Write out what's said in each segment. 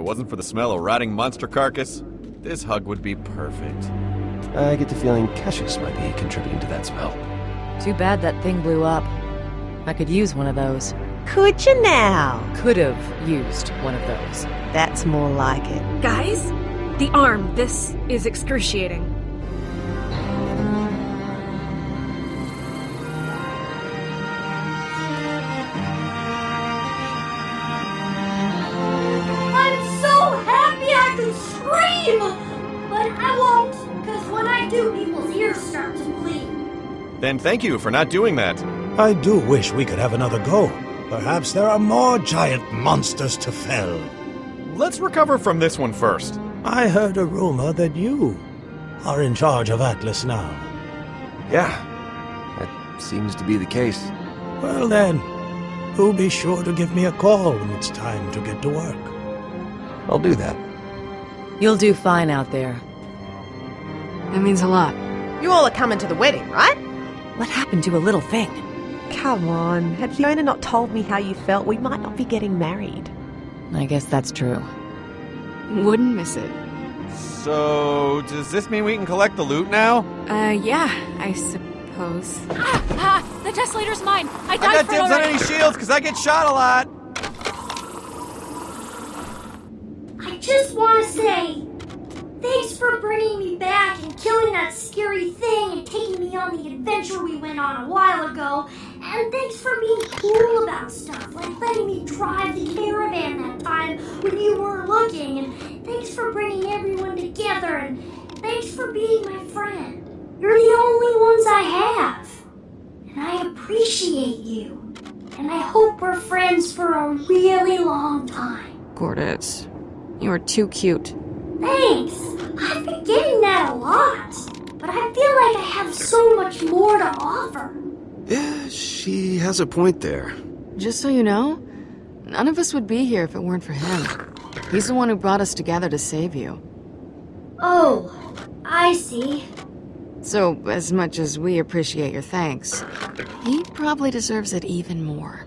it wasn't for the smell of rotting monster carcass, this hug would be perfect. I get the feeling Cassius might be contributing to that smell. Too bad that thing blew up. I could use one of those. Could you now? Could have used one of those. That's more like it. Guys, the arm. This is excruciating. Scream! But I won't, because when I do, people's ears start to bleed. Then thank you for not doing that. I do wish we could have another go. Perhaps there are more giant monsters to fell. Let's recover from this one first. I heard a rumor that you are in charge of Atlas now. Yeah, that seems to be the case. Well then, do be sure to give me a call when it's time to get to work. I'll do that. You'll do fine out there. That means a lot. You all are coming to the wedding, right? What happened to a little thing? Come on. Had Fiona not told me how you felt, we might not be getting married. I guess that's true. Wouldn't miss it. So, does this mean we can collect the loot now? Uh, yeah, I suppose. Ah, ah, the tesslator's mine. I I died got for it dibs on any shields because I get shot a lot. I just want to say thanks for bringing me back and killing that scary thing and taking me on the adventure we went on a while ago. And thanks for being cool about stuff, like letting me drive the caravan that time when you weren't looking. And thanks for bringing everyone together. And thanks for being my friend. You're the only ones I have. And I appreciate you. And I hope we're friends for a really long time. Gortys, you are too cute. Thanks. I've been getting that a lot, but I feel like I have so much more to offer. Yeah, she has a point there. Just so you know, none of us would be here if it weren't for him. He's the one who brought us together to save you. Oh, I see. So, as much as we appreciate your thanks, he probably deserves it even more.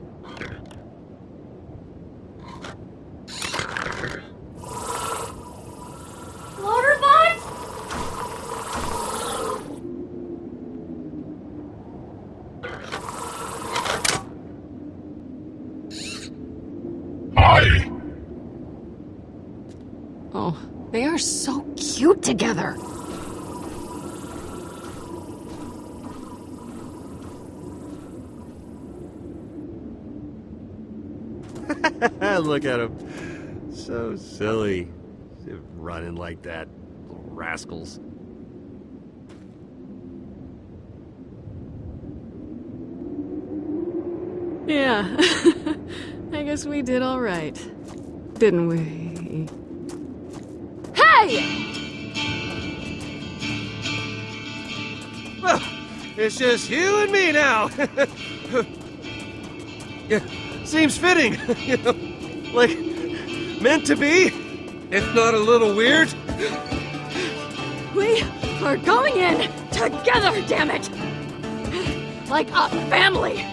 Oh, they are so cute together. Look at him. So silly. Running like that. Little rascals. Yeah. I guess we did all right. Didn't we? Hey! Well, it's just you and me now. yeah, seems fitting. you know, like meant to be. If not a little weird. We are going in together, damn it! Like a family!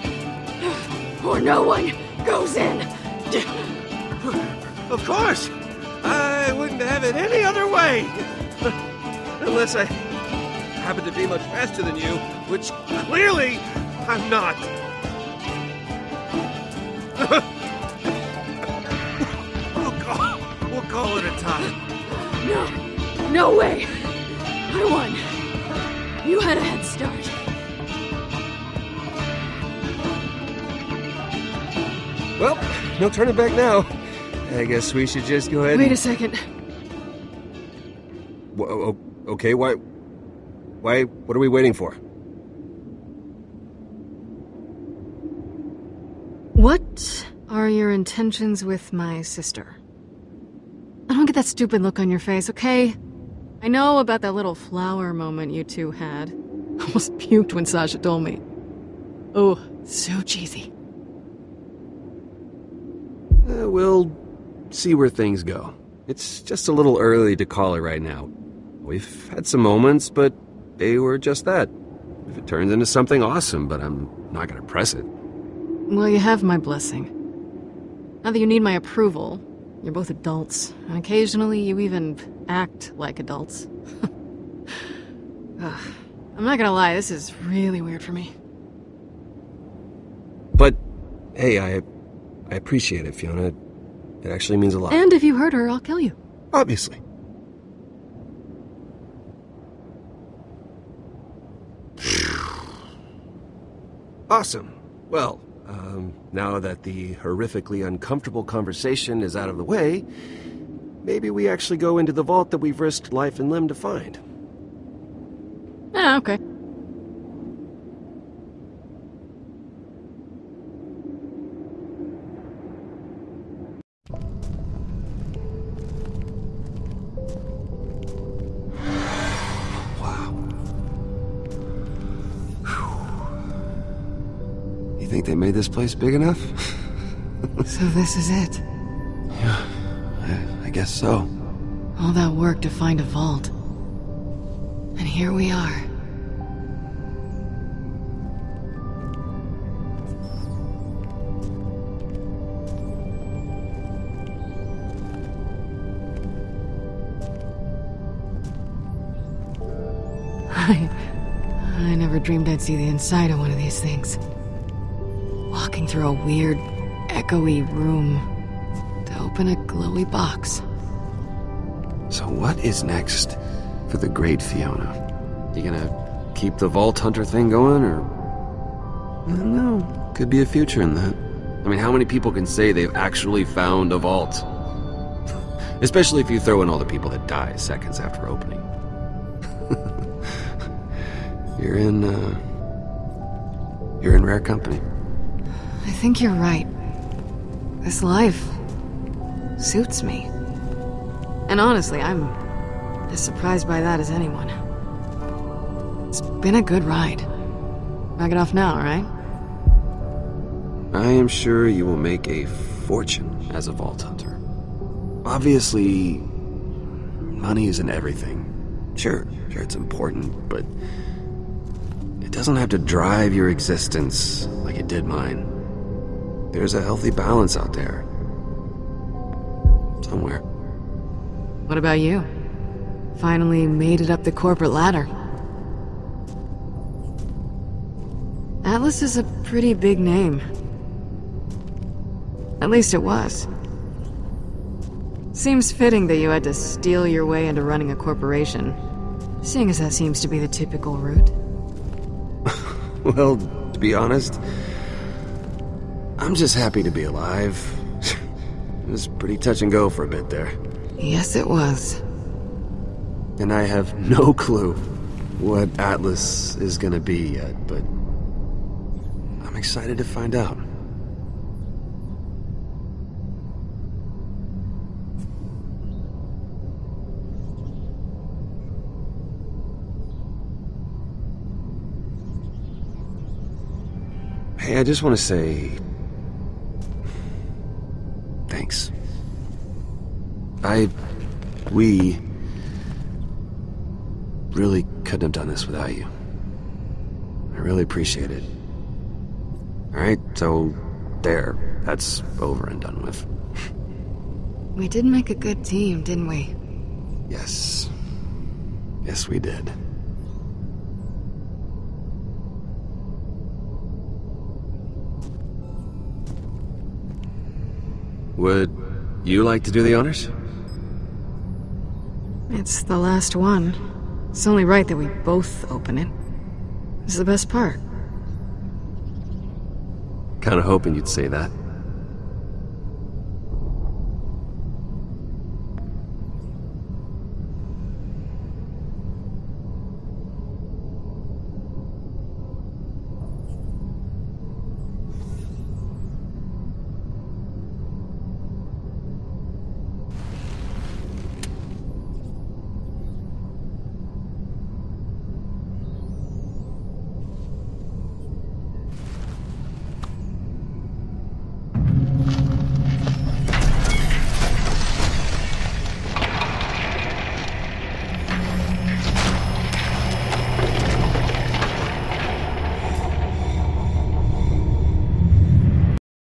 Or no one goes in! Of course. I wouldn't have it any other way. Unless I happen to be much faster than you, which clearly I'm not. we'll, call, we'll call it a tie. No, no way! I won. You had a head start. Well, no turning back now. I guess we should just go ahead Wait a second. O- Okay, why... Why... What are we waiting for? What are your intentions with my sister? I don't get that stupid look on your face, okay? I know about that little flower moment you two had. I Almost puked when Sasha told me. Oh, so cheesy. Uh, we'll see where things go. It's just a little early to call it right now. We've had some moments, but they were just that. If it turns into something awesome, but I'm not gonna press it. Well, you have my blessing. Not that you need my approval. You're both adults, and occasionally you even act like adults. Ugh. I'm not gonna lie, this is really weird for me. But, hey, I, I appreciate it, Fiona. It actually means a lot. And if you hurt her, I'll kill you. Obviously. Awesome. Well, um, now that the horrifically uncomfortable conversation is out of the way, maybe we actually go into the vault that we've risked life and limb to find. Ah, okay. Think they made this place big enough? So this is it. I, I guess so. All that work to find a vault. And here we are. I. I never dreamed I'd see the inside of one of these things. Walking through a weird, echoey room to open a glowy box. So what is next for the great Fiona? You gonna keep the Vault Hunter thing going, or... I don't know. Could be a future in that. I mean, how many people can say they've actually found a vault? Especially if you throw in all the people that die seconds after opening. you're in, uh... You're in rare company. I think you're right. This life suits me. And honestly, I'm as surprised by that as anyone. It's been a good ride. Knock it off now, alright? I am sure you will make a fortune as a vault hunter. Obviously, money isn't everything. Sure, sure it's important, but it doesn't have to drive your existence like it did mine. There's a healthy balance out there. Somewhere. What about you? Finally made it up the corporate ladder. Atlas is a pretty big name. At least it was. Seems fitting that you had to steal your way into running a corporation, seeing as that seems to be the typical route. Well, to be honest, I'm just happy to be alive. it was pretty touch and go for a bit there. Yes, it was. And I have no clue what Atlas is gonna be yet, but I'm excited to find out. Hey, I just want to say. Thanks. I. We. Really couldn't have done this without you. I really appreciate it. Alright, so. There. That's over and done with. We did make a good team, didn't we? Yes. Yes, we did. Would you like to do the honors? It's the last one. It's only right that we both open it. It's the best part. Kinda hoping you'd say that.